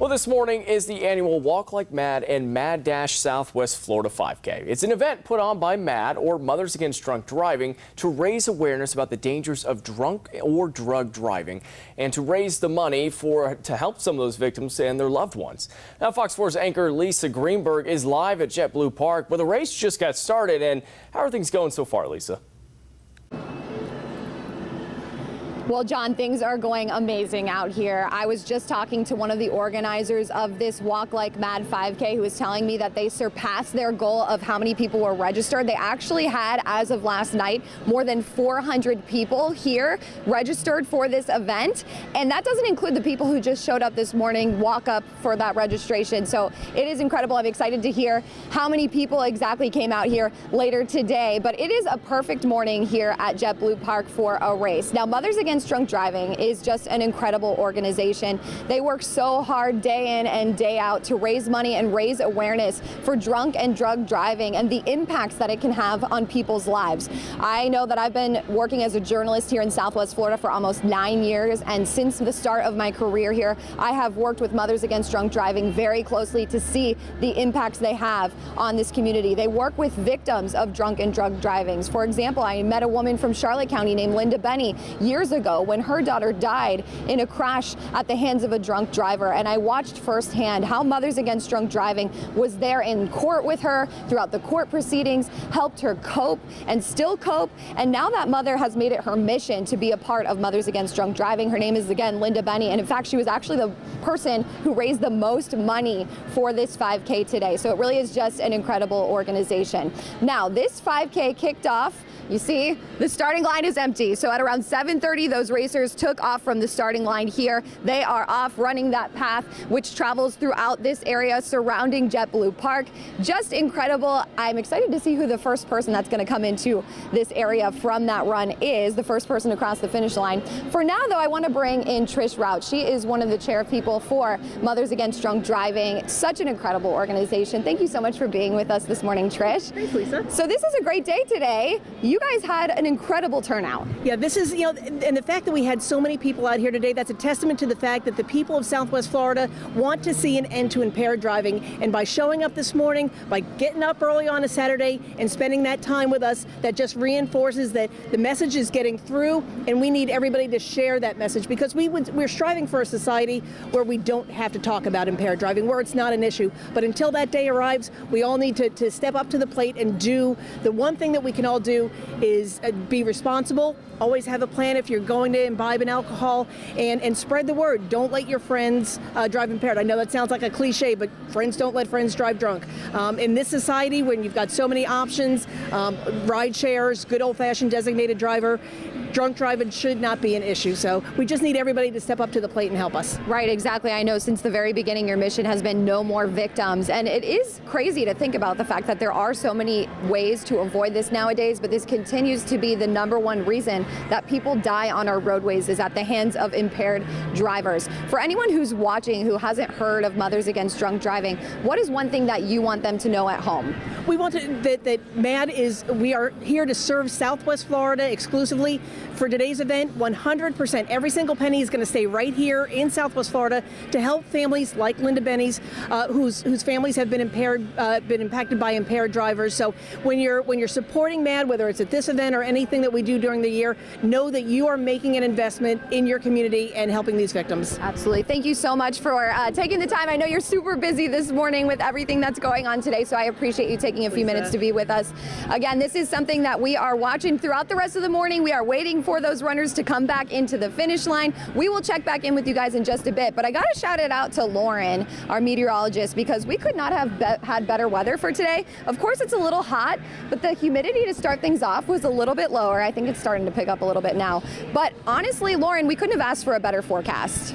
Well, this morning is the annual Walk Like MADD and MADD Dash Southwest Florida 5K. It's an event put on by MADD or Mothers Against Drunk Driving to raise awareness about the dangers of drunk or drug driving and to raise the money for to help some of those victims and their loved ones. Now, Fox 4's anchor Lisa Greenberg is live at JetBlue Park where the race just got started. And how are things going so far, Lisa? Well, John, things are going amazing out here. I was just talking to one of the organizers of this Walk Like MADD 5K who was telling me that they surpassed their goal of how many people were registered. They actually had, as of last night, more than 400 people here registered for this event. And that doesn't include the people who just showed up this morning, walk up for that registration. So it is incredible. I'm excited to hear how many people exactly came out here later today. But it is a perfect morning here at JetBlue Park for a race. Now, Mothers Against Against Drunk Driving is just an incredible organization. They work so hard day in and day out to raise money and raise awareness for drunk and drug driving and the impacts that it can have on people's lives. I know that I've been working as a journalist here in Southwest Florida for almost nine years, and since the start of my career here, I have worked with Mothers Against Drunk Driving very closely to see the impacts they have on this community. They work with victims of drunk and drug drivings. For example, I met a woman from Charlotte County named Linda Benny years ago ago when her daughter died in a crash at the hands of a drunk driver. And I watched firsthand how Mothers Against Drunk Driving was there in court with her throughout the court proceedings, helped her cope and still cope. And now that mother has made it her mission to be a part of Mothers Against Drunk Driving. Her name is again Linda Benny. And in fact, she was actually the person who raised the most money for this 5K today. So it really is just an incredible organization. Now, this 5K kicked off you see, the starting line is empty. So at around 7.30, those racers took off from the starting line here. They are off running that path, which travels throughout this area surrounding JetBlue Park. Just incredible. I'm excited to see who the first person that's going to come into this area from that run is, the first person across the finish line. For now, though, I want to bring in Trish Rout. She is one of the chair people for Mothers Against Drunk Driving. Such an incredible organization. Thank you so much for being with us this morning, Trish. Thanks, Lisa. So this is a great day today. You you guys had an incredible turnout. Yeah, this is, you know, and the fact that we had so many people out here today, that's a testament to the fact that the people of Southwest Florida want to see an end to impaired driving. And by showing up this morning, by getting up early on a Saturday and spending that time with us, that just reinforces that the message is getting through and we need everybody to share that message because we would, we're striving for a society where we don't have to talk about impaired driving, where it's not an issue. But until that day arrives, we all need to, to step up to the plate and do the one thing that we can all do is uh, be responsible, always have a plan if you're going to imbibe an alcohol, and, and spread the word. Don't let your friends uh, drive impaired. I know that sounds like a cliche, but friends don't let friends drive drunk. Um, in this society, when you've got so many options, um, ride shares, good old-fashioned designated driver, drunk driving should not be an issue. So we just need everybody to step up to the plate and help us. Right, exactly. I know since the very beginning your mission has been no more victims. And it is crazy to think about the fact that there are so many ways to avoid this nowadays, but this continues to be the number one reason that people die on our roadways is at the hands of impaired drivers. For anyone who's watching who hasn't heard of Mothers Against Drunk Driving, what is one thing that you want them to know at home? We want to, that, that MADD is, we are here to serve Southwest Florida exclusively for today's event. 100%, every single penny is going to stay right here in Southwest Florida to help families like Linda Benny's, uh, whose whose families have been impaired, uh, been impacted by impaired drivers. So when you're when you're supporting MADD, whether it's at this event or anything that we do during the year, know that you are making an investment in your community and helping these victims. Absolutely. Thank you so much for uh, taking the time. I know you're super busy this morning with everything that's going on today, so I appreciate you taking a few minutes to be with us. Again, this is something that we are watching throughout the rest of the morning. We are for those runners to come back into the finish line. We will check back in with you guys in just a bit, but I got to shout it out to Lauren, our meteorologist, because we could not have be had better weather for today. Of course, it's a little hot, but the humidity to start things off was a little bit lower. I think it's starting to pick up a little bit now. But honestly, Lauren, we couldn't have asked for a better forecast.